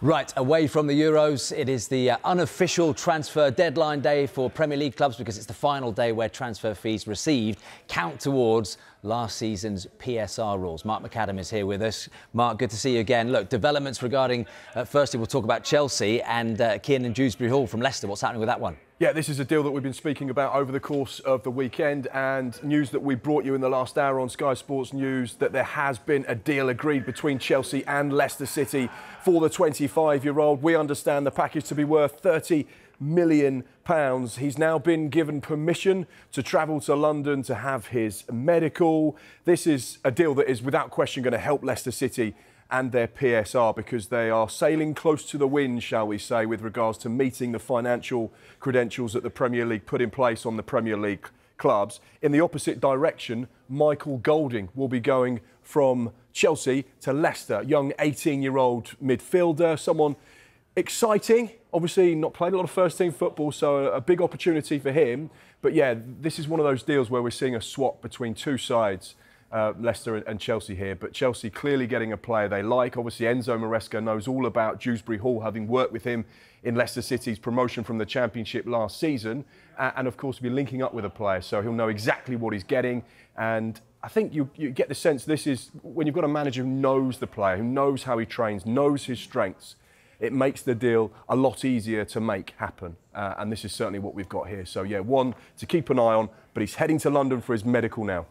Right, away from the Euros, it is the uh, unofficial transfer deadline day for Premier League clubs because it's the final day where transfer fees received count towards last season's PSR rules. Mark McAdam is here with us. Mark, good to see you again. Look, developments regarding, uh, firstly, we'll talk about Chelsea and uh, and Dewsbury Hall from Leicester. What's happening with that one? Yeah, this is a deal that we've been speaking about over the course of the weekend and news that we brought you in the last hour on Sky Sports News that there has been a deal agreed between Chelsea and Leicester City for the 25-year-old. We understand the package to be worth 30 million pounds. He's now been given permission to travel to London to have his medical. This is a deal that is without question going to help Leicester City and their PSR because they are sailing close to the wind, shall we say, with regards to meeting the financial credentials that the Premier League put in place on the Premier League clubs. In the opposite direction, Michael Golding will be going from Chelsea to Leicester, young 18 year old midfielder, someone exciting. Obviously, not played a lot of first team football, so a big opportunity for him. But yeah, this is one of those deals where we're seeing a swap between two sides uh, Leicester and Chelsea here, but Chelsea clearly getting a player they like. Obviously, Enzo Maresca knows all about Dewsbury Hall, having worked with him in Leicester City's promotion from the Championship last season, uh, and of course, be linking up with a player, so he'll know exactly what he's getting. And I think you, you get the sense this is when you've got a manager who knows the player, who knows how he trains, knows his strengths. It makes the deal a lot easier to make happen, uh, and this is certainly what we've got here. So yeah, one to keep an eye on, but he's heading to London for his medical now.